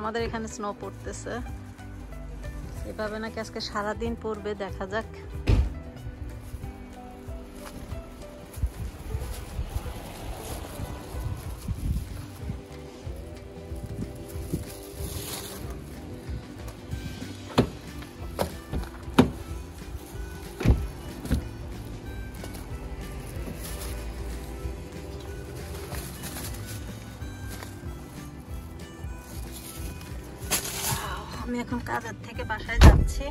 আমাদের এখানে স্নো পড়তেছে। এভাবে নাকি আজকে সারাদিন পড়বে দেখা যাক। আমি এখন কাজের থেকে বাসায় যাচ্ছি।